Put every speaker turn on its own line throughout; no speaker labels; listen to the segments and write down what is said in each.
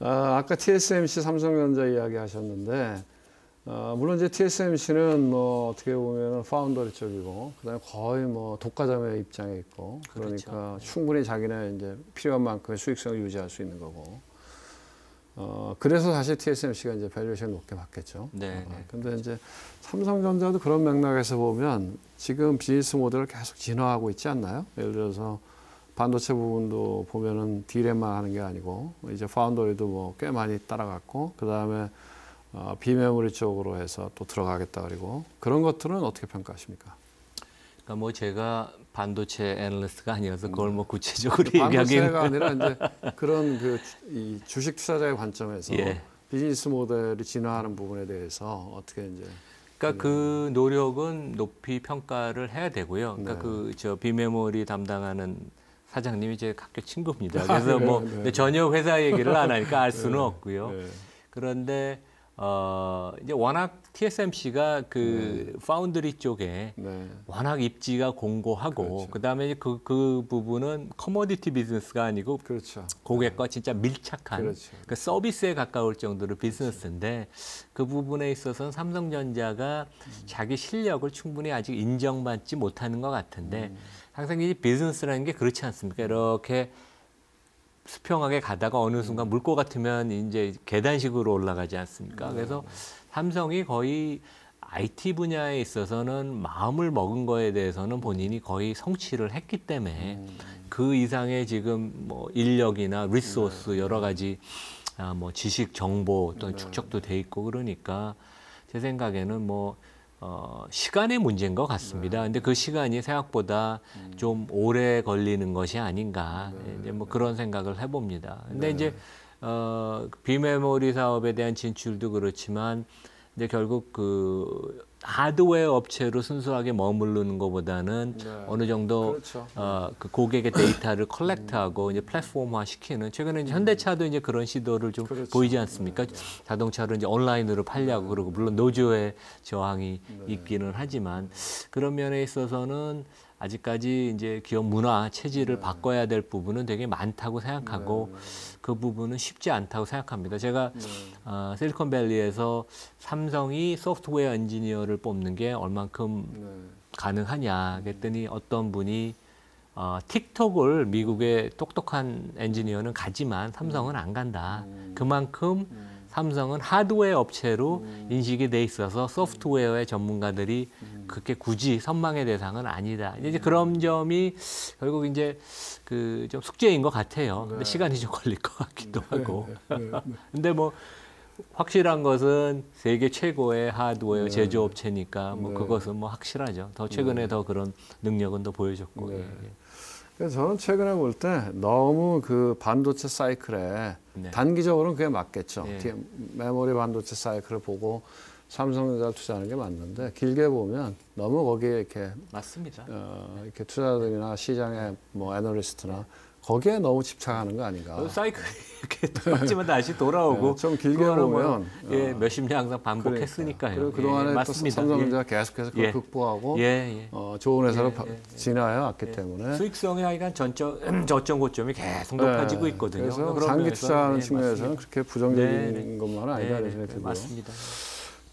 아, 아까 TSMC 삼성전자 이야기 하셨는데 어, 물론 이제 TSMC는 뭐 어떻게 보면 파운더리 쪽이고 그 다음에 거의 뭐 독과점의 입장에 있고 그러니까
그렇죠.
충분히 자기네 이제 필요한 만큼의 수익성을 유지할 수 있는 거고 어 그래서 사실 TSMC가 이제 valuation 높게 받겠죠.
네,
어,
네.
근데 이제 삼성전자도 그런 맥락에서 보면 지금 비즈니스 모델을 계속 진화하고 있지 않나요? 예를 들어서 반도체 부분도 보면은 디램만 하는 게 아니고 이제 foundry도 뭐 꽤 많이 따라갔고 그 다음에 어, 비메모리 쪽으로 해서 또 들어가겠다 그리고 그런 것들은 어떻게 평가하십니까?
그러니까 뭐 제가 반도체 애널리스트가 아니어서 그걸 뭐 구체적으로
반도체가
얘기하기는
아니라 이제 그런 그 이 주식 투자자의 관점에서
예.
비즈니스 모델이 진화하는 부분에 대해서 어떻게 이제
그러니까 그 노력은 높이 평가를 해야 되고요. 그러니까
네.
그저 비메모리 담당하는 사장님이 제 학교 친구입니다.
아,
그래서
그래요?
뭐
네.
근데 전혀 회사 얘기를 안 하니까 알 수는 없고요.
네.
그런데 어 이제 워낙 TSMC가 그 파운드리 쪽에
네.
워낙 입지가 공고하고
그렇죠.
그다음에 그, 그 부분은 commodity 비즈니스가 아니고
그렇죠.
고객과 진짜 밀착한
그렇죠.
그 서비스에 가까울 정도로 비즈니스인데 그 부분에 있어서는 삼성전자가 자기 실력을 충분히 아직 인정받지 못하는 것 같은데
음.
항상 이 비즈니스라는 게 그렇지 않습니까? 이렇게 수평하게 가다가 어느 순간 물것 같으면 이제 계단식으로 올라가지 않습니까? 그래서 삼성이 거의 IT 분야에 있어서는 마음을 먹은 거에 대해서는 본인이 거의 성취를 했기 때문에 그 이상의 지금 뭐 인력이나 리소스 여러 가지 아, 뭐 지식 정보 또는 축적도 돼 있고 그러니까 제 생각에는 뭐 어, 시간의 문제인 것 같습니다. 근데 그 시간이 생각보다 좀 오래 걸리는 것이 아닌가. 이제 뭐 그런 생각을 해봅니다. 근데 이제 어, 비메모리 사업에 대한 진출도 그렇지만 이제 결국 그 하드웨어 업체로 순수하게 머무르는 것보다는
네.
어느 정도
그렇죠.
어, 그 고객의 데이터를 컬렉트하고 이제 플랫폼화 시키는 최근에 이제 현대차도 이제 그런 시도를 좀
그렇죠.
보이지 않습니까? 자동차를 이제 온라인으로 팔려고 그러고 물론 노조의 저항이 있기는 하지만 그런 면에 있어서는 아직까지 이제 기업 문화 체질을 바꿔야 될 부분은 되게 많다고 생각하고 그 부분은 쉽지 않다고 생각합니다. 제가 어, 실리콘밸리에서 삼성이 소프트웨어 엔지니어를 뽑는 게 얼만큼
네.
가능하냐 그랬더니 어떤 분이 어, 틱톡을 미국의 똑똑한 엔지니어는 가지만 삼성은 안 간다. 그만큼 삼성은 하드웨어 업체로 인식이 돼 있어서 소프트웨어의 전문가들이 그렇게 굳이 선망의 대상은 아니다. 이제 그런 점이 결국 이제 그 좀 숙제인 것 같아요. 근데 시간이 좀 걸릴 것 같기도 하고. 근데 뭐 확실한 것은 세계 최고의 하드웨어 제조업체니까 뭐
네.
그것은 뭐 확실하죠. 더 최근에 더 그런 능력은 더 보여줬고.
네.
예, 예.
그래서 저는 최근에 볼 때 너무 그 반도체 사이클에
네.
단기적으로는 그게 맞겠죠.
예.
뒤에 메모리 반도체 사이클을 보고 삼성전자를 투자하는 게 맞는데 길게 보면 너무 거기에 이렇게
맞습니다.
어, 이렇게 투자자들이나 시장의 뭐 애널리스트나 거기에 너무 집착하는 거 아닌가.
그 사이클이 이렇게 똑같지만 다시 돌아오고
네, 좀 길게 보면,
예
어,
몇십 년 항상
그러니까.
반복했으니까요.
그리고 그동안에
예,
또
맞습니다.
삼성전자가 계속해서 그걸
예.
극복하고
예, 예.
어, 좋은 회사로
예.
진화해 왔기
예.
때문에
수익성의 하여간 전점 저점 고점이 계속 높아지고
네,
있거든요.
그래서 장기 투자하는
예,
측면에서는. 그렇게 부정적인
네, 네.
것만은 아니다
네, 네,
생각이
네,
들고요.
맞습니다.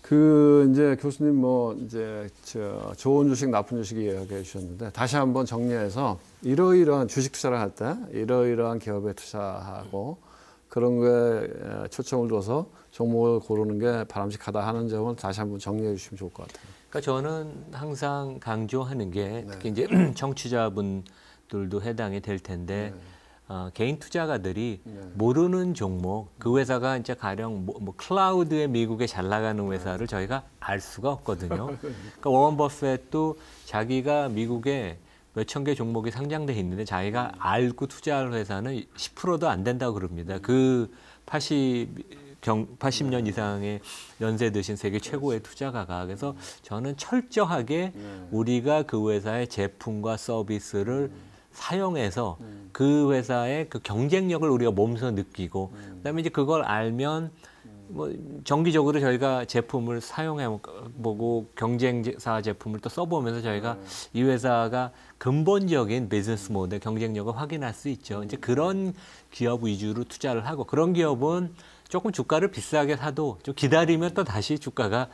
그 이제 교수님 뭐 이제 저 좋은 주식 나쁜 주식 이야기해 주셨는데 다시 한번 정리해서 이러이러한 주식 투자를 할 때 이러이러한 기업에 투자하고 그런 거에 초점을 둬서 종목을 고르는 게 바람직하다 하는 점을 다시 한번 정리해 주시면 좋을 것 같아요.
그러니까 저는 항상 강조하는 게
네.
특히 이제 청취자분들도 해당이 될 텐데 어, 개인 투자가들이
네.
모르는 종목 그 회사가 이제 가령 뭐, 뭐 클라우드에 미국에 잘 나가는 회사를 저희가 알 수가 없거든요. 그러니까 워런 버핏도 자기가 미국에 몇천 개 종목이 상장돼 있는데 자기가 알고 투자할 회사는 10%도 안 된다고 그럽니다. 그 80, 경, 80년 이상의 연세 드신 세계 최고의 투자가가. 그래서 저는 철저하게 우리가 그 회사의 제품과 서비스를 사용해서 그 회사의 그 경쟁력을 우리가 몸소 느끼고 그다음에 이제 그걸 알면 뭐 정기적으로 저희가 제품을 사용해 보고 경쟁사 제품을 또 써보면서 저희가 이 회사가 근본적인 비즈니스 모델 경쟁력을 확인할 수 있죠. 이제 그런 기업 위주로 투자를 하고 그런 기업은 조금 주가를 비싸게 사도 좀 기다리면 또 다시 주가가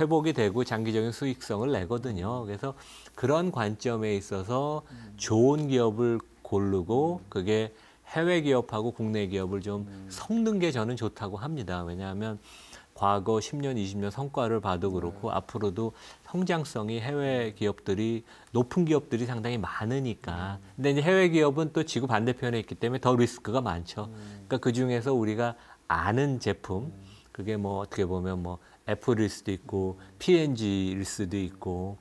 회복이 되고 장기적인 수익성을 내거든요. 그래서 그런 관점에 있어서 좋은 기업을 고르고 그게 해외 기업하고 국내 기업을 좀 섞는 게 저는 좋다고 합니다. 왜냐하면 과거 10년, 20년 성과를 봐도 그렇고 앞으로도 성장성이 해외 기업들이 높은 기업들이 상당히 많으니까. 근데 이제 해외 기업은 또 지구 반대편에 있기 때문에 더 리스크가 많죠. 그러니까 그 중에서 우리가 아는 제품, 그게 뭐 어떻게 보면 뭐 애플일 수도 있고 P&G일 수도 있고,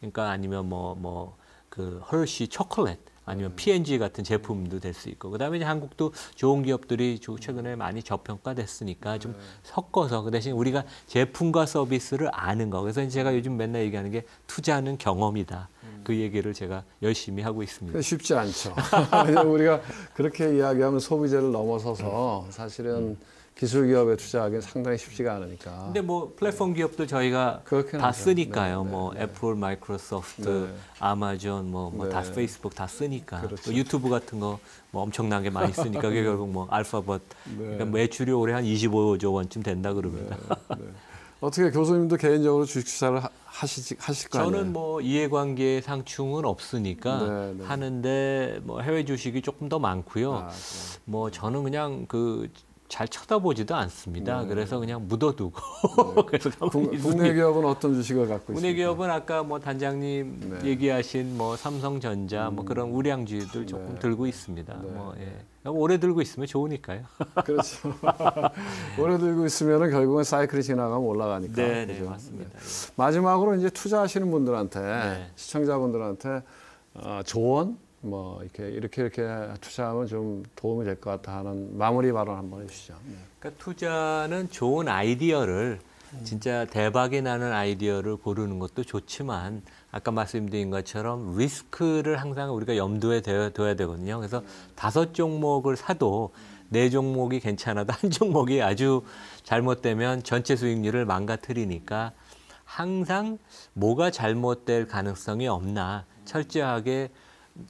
그러니까 아니면 뭐 뭐 그 헐시 초콜릿 아니면 P&G 같은 제품도 될 수 있고 그다음에 이제 한국도 좋은 기업들이 조- 최근에 많이 저평가됐으니까 좀 섞어서 그 대신 우리가 제품과 서비스를 아는 거. 그래서 제가 요즘 맨날 얘기하는 게 투자는 경험이다. 그 얘기를 제가 열심히 하고 있습니다.
쉽지 않죠. 우리가 그렇게 이야기하면 소비재를 넘어서서 사실은 기술 기업에 투자하기는 상당히 쉽지가 않으니까.
근데 뭐 플랫폼 기업도 저희가
그렇긴
다. 쓰니까요.
네,
뭐
네,
애플, 마이크로소프트,
네.
아마존, 뭐다
네.
페이스북 다 쓰니까.
그렇죠.
또 유튜브 같은 거 뭐 엄청나게 많이 쓰니까 그게 결국 뭐 알파벳
네.
그러니까 매출이 올해 한 25조 원쯤 된다 그럽니다.
네. 어떻게 교수님도 개인적으로 주식 투자를 하- 하시지 하실 거 아니에요?
저는 뭐 이해관계 상충은 없으니까
네, 네.
하는데 뭐 해외 주식이 조금 더 많고요.
아, 그래요.
뭐 저는 그냥 그 잘 쳐다보지도 않습니다.
네.
그래서 그냥 묻어두고 그래서
국-
있습니다.
국내 기업은 어떤 주식을 갖고 있습니까?
국내 기업은 아까 뭐 단장님
네.
얘기하신 뭐 삼성전자 뭐
음.
그런 우량주들 조금
네.
들고 있습니다.
네.
뭐 예. 오래 들고 있으면 좋으니까요.
그렇죠. 오래 들고 있으면은 결국은 사이클이 지나가면 올라가니까.
네, 네,
그죠?
맞습니다.
마지막으로 이제 투자하시는 분들한테
네.
시청자분들한테 어, 조언 뭐 이렇게 이렇게 이렇게 투자하면 좀 도움이 될 것 같다 하는 마무리 발언 한번 해주시죠. 네.
그러니까 투자는 좋은 아이디어를 진짜 대박이 나는 아이디어를 고르는 것도 좋지만 아까 말씀드린 것처럼 리스크를 항상 우리가 염두에 둬야 되거든요. 그래서 다섯 종목을 사도 네 종목이 괜찮아도 한 종목이 아주 잘못되면 전체 수익률을 망가뜨리니까 항상 뭐가 잘못될 가능성이 없나 철저하게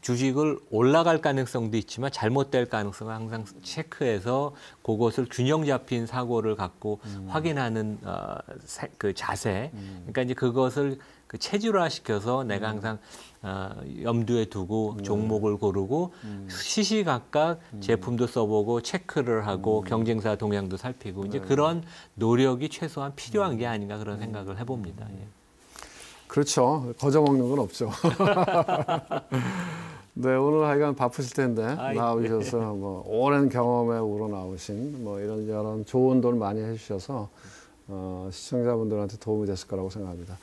주식을 올라갈 가능성도 있지만 잘못될 가능성을 항상 체크해서 그것을 균형 잡힌 사고를 갖고 확인하는 어, 세- 그 자세. 그러니까 이제 그것을 그 체질화 시켜서 내가 항상 어, 염두에 두고 종목을 고르고 시시각각 제품도 써보고 체크를 하고 경쟁사 동향도 살피고 이제 그런 노력이 최소한 필요한 게 아닌가 그런 생각을 해봅니다. 예.
그렇죠. 거저 먹는 건 없죠. 네, 오늘 하여간 바쁘실 텐데
아이,
나오셔서 뭐 오랜 경험에 우러 나오신 뭐 이런 저런 좋은 돈 많이 해주셔서 어, 시청자분들한테 도움이 됐을 거라고 생각합니다.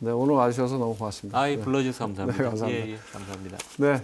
네, 오늘 와주셔서 너무 고맙습니다.
아이
네.
불러주셔서 감사합니다.
네, 감사합니다.
예, 예, 감사합니다.
네,